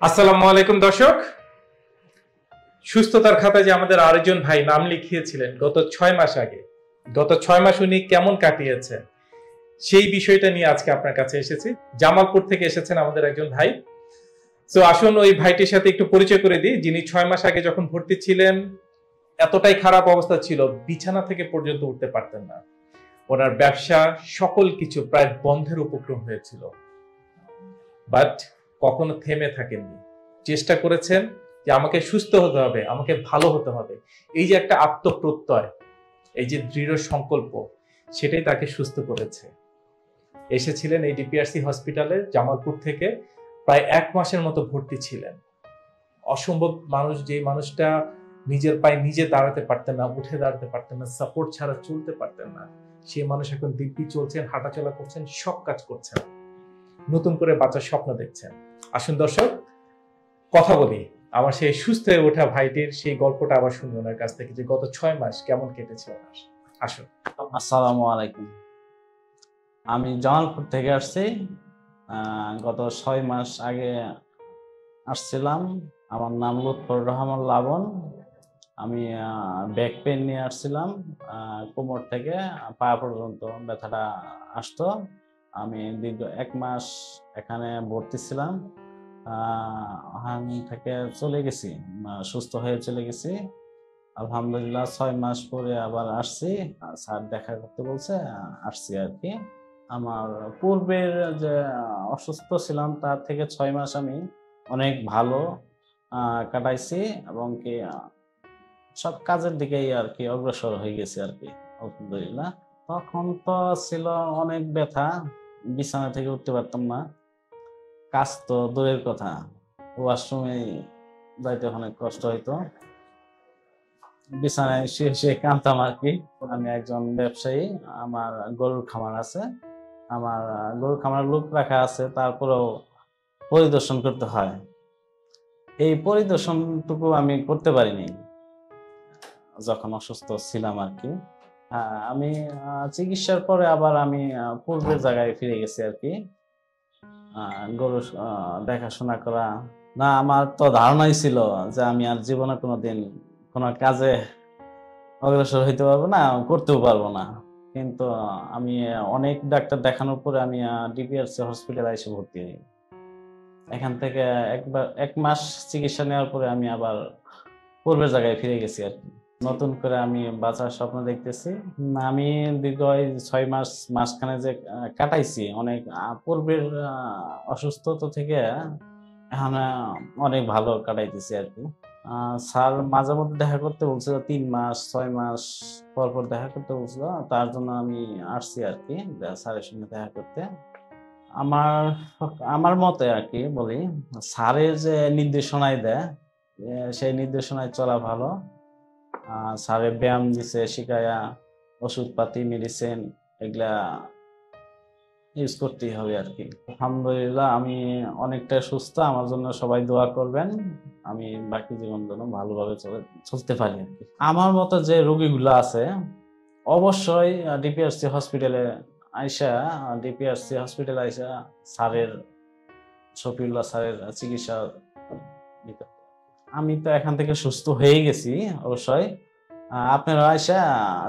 আসসালামু আলাইকুম, দর্শক। সুস্থতার খাতায় যে আমাদের আরেকজন ভাই নাম লিখিয়েছিলেন গত ছয় মাস আগে। গত ছয় মাস উনি কেমন কাটিয়েছেন সেই বিষয়টা নিয়ে আজকে আপনার কাছে এসেছি। জামালপুর থেকে এসেছেন আমাদের একজন ভাই। তো আসুন ওই ভাইটির সাথে একটু পরিচয় করে দিই। যিনি ছয় মাস আগে যখন ভর্তি ছিলেন, এতটাই খারাপ অবস্থা ছিল, বিছানা থেকে পর্যন্ত উঠতে পারতেন না। ওনার ব্যবসা সকল কিছু প্রায় বন্ধের উপক্রম হয়েছিল। বাট কখনো থেমে থাকেননি। চেষ্টা করেছেন যে আমাকে সুস্থ হতে হবে, আমাকে ভালো হতে হবে। এই যে একটা আত্মপ্রত্যয়, এই যে দৃঢ় সংকল্প, সেটাই তাকে সুস্থ করেছে। এসেছিলেন এই ডিপিআরসি হসপিটালে, জামালপুর থেকে প্রায় এক মাসের মতো ভর্তি ছিলেন। অসম্ভব মানুষ, যে মানুষটা নিজের পায়ে নিজে দাঁড়াতে পারতেন না, উঠে দাঁড়াতে পারতেন না সাপোর্ট ছাড়া চলতে পারতেন না, সেই মানুষ এখন দিব্যি চলছেন, হাঁটাচলা করছেন, সব কাজ করছেন। নতুন করে বাঁচার স্বপ্ন দেখছেন। আসুন দর্শক, কথা বলি। আমার সেই সুস্থ হয়ে ওঠা ভাইটির সেই গল্পটা আবার শুনি ওনার কাছ থেকে যে গত ছয় মাস কেমন কেটেছে ওনার। আসুন। আসসালামু আলাইকুম। আমি জামালপুর থেকে আসছি। গত ছয় মাস আগে আসছিলাম। আমার নাম লুৎফর রহমান লাবন। আমি ব্যাক পেন নিয়ে আসছিলাম। কোমর থেকে পা পর্যন্ত ব্যথাটা আসতো। আমি দীর্ঘ এক মাস এখানে ভর্তি ছিলাম। ওখান থেকে চলে গেছি সুস্থ হয়ে চলে গেছি। আলহামদুলিল্লাহ, ছয় মাস পরে আবার আসছি। স্যার দেখা করতে বলছে, আসছি আর কি। আমার পূর্বের যে অসুস্থ ছিলাম, তার থেকে ছয় মাস আমি অনেক ভালো কাটাইছি এবং কি, সব কাজের দিকেই আর কি অগ্রসর হয়ে গেছি আর কি, আলহামদুলিল্লাহ। তখন তো ছিল অনেক ব্যথা বিছানা থেকে উঠতে পারতাম না। কাজ তো দূরের কথা। ওয়াশরুমে যাইতে অনেক কষ্ট হইতো। বিছানায় শুয়ে শুয়ে কাঁদতাম আর কি আমি একজন ব্যবসায়ী, আমার গরুর খামার আছে। আমার গরুর খামার লোক রাখা আছে, তারপরেও পরিদর্শন করতে হয়। এই পরিদর্শনটুকু আমি করতে পারিনি। যখন অসুস্থ ছিলাম আর কি হ্যাঁ, আমি চিকিৎসার পরে আবার আমি পূর্বের জায়গায় ফিরে গেছি আর কি। গরু দেখাশোনা করা। না আমার তো ধারণাই ছিল যে আমি আর জীবনে কোনোদিন কোনো কাজে অগ্রসর হইতে পারব না করতেও পারব না। কিন্তু আমি অনেক ডাক্তার দেখানোর পরে আমি ডিপিআরসি হসপিটালে এসে ভর্তি হই। এখান থেকে একবার এক মাস চিকিৎসা নেওয়ার পরে আমি আবার পূর্বের জায়গায় ফিরে গেছি আর কি। নতুন করে আমি বাঁচার স্বপ্ন দেখতেছি। আমি দীর্ঘ ছয় মাস, মাসখানে যে কাটাইছি, অনেক পূর্বের অসুস্থতা থেকে এখন অনেক ভালো কাটাইতেছি আর কি। স্যার মাঝে মধ্যে দেখা করতে বলছিল, তিন মাস, ছয় মাস পর পর দেখা করতে বলছিল, তার জন্য আমি আসছি আর কি স্যারের সঙ্গে দেখা করতে। আমার আমার মতে আর কি বলি, স্যারের যে নির্দেশনায় দেয় সেই নির্দেশনায় চলা ভালো। স্যারের ব্যায়াম দিছে, শিখায়া ওষুধপাতি মেডিসিন এগুলা ইউজ করতেই হবে আর কি আলহামদুলিল্লাহ, আমি অনেকটা সুস্থ, আমার জন্য সবাই দোয়া করবেন আমি বাকি জীবন যেন ভালোভাবে চলে, চলতে পারি আর কি আমার মতো যে রোগীগুলো আছে, অবশ্যই ডিপিআরসি হসপিটালে আইসা ডিপিআরসি হসপিটালে আইসা স্যারের, শফিউল্লাহ স্যারের চিকিৎসা। আমি তো এখান থেকে সুস্থ হয়ে গেছি অবশ্যই। আপনারা আইসা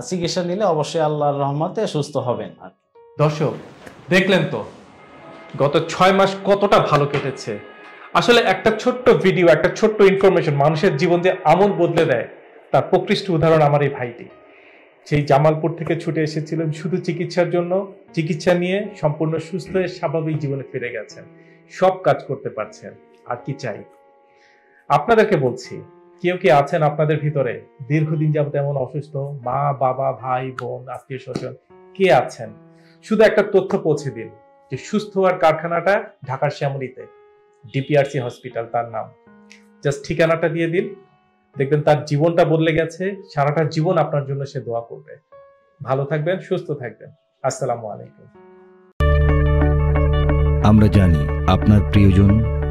চিকিৎসা নিলে অবশ্যই আল্লাহর রহমতে সুস্থ হবেন আর। দর্শক, দেখলেন তো গত ছয় মাস কতটা ভালো কেটেছে। আসলে একটা ছোট্ট ভিডিও একটা ছোট্ট ইনফরমেশন মানুষের জীবন যে আমল বদলে দেয়, তার প্রকৃষ্ট উদাহরণ আমার এই ভাইটি। সেই জামালপুর থেকে ছুটে এসেছিলেন শুধু চিকিৎসার জন্য, চিকিৎসা নিয়ে সম্পূর্ণ সুস্থ হয়ে স্বাভাবিক জীবনে ফিরে গেছেন। সব কাজ করতে পারছেন, আর কি চাই? আপনাদেরকে বলছি, কেউ কি আছেন আপনাদের ভিতরে? দীর্ঘদিন যাবত এমন অসুস্থ, মা, বাবা, ভাই, বোন, আত্মীয় স্বজন, কে আছেন? শুধু একটা তথ্য পৌঁছে দিন, যে সুস্থ হওয়ার কারখানাটা ঢাকার শ্যামলিতে, ডিপিআরসি হসপিটাল তার নাম। জাস্ট ঠিকানাটা দিয়ে দিন, দেখবেন তার জীবনটা বদলে গেছে, সারাটা জীবন আপনার জন্য সে দোয়া করবে। ভালো থাকবেন, সুস্থ থাকবেন। আসসালামু আলাইকুম। আমরা জানি আপনার প্রিয়জন